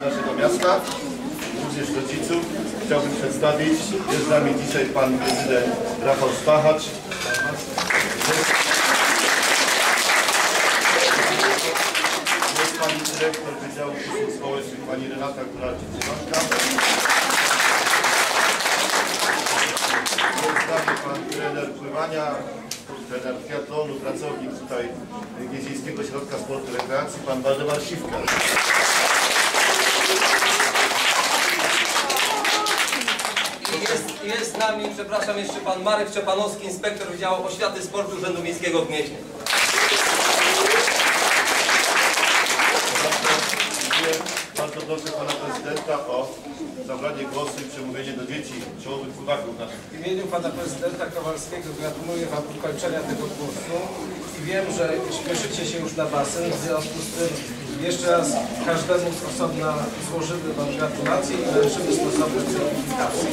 naszego miasta, również rodziców. Chciałbym przedstawić, jest z nami dzisiaj pan prezydent Rafał Stachacz. Jest, pani dyrektor Wydziału Usług Społecznych, pani Renata Kularczyk-Cywanka. Jest pan trener pływania, trener triatlonu, pracownik tutaj Gnieźnieńskiego Środka Sportu i Rekreacji, pan Waldemar Siwka. I Jest, jest z nami, przepraszam, jeszcze pan Marek Czepanowski, inspektor Wydziału Oświaty i Sportu Urzędu Miejskiego w Gnieźnie. Bardzo proszę pana prezydenta o zabranie głosu i przemówienie do dzieci czołowych pływaków naszych. W imieniu pana prezydenta Kowalskiego gratuluję wam ukończenia tego kursu i wiem, że śpieszycie się już na basen, w związku z tym jeszcze raz każdemu z osobna złożymy wam gratulacje i życzymy stosownych certyfikacji.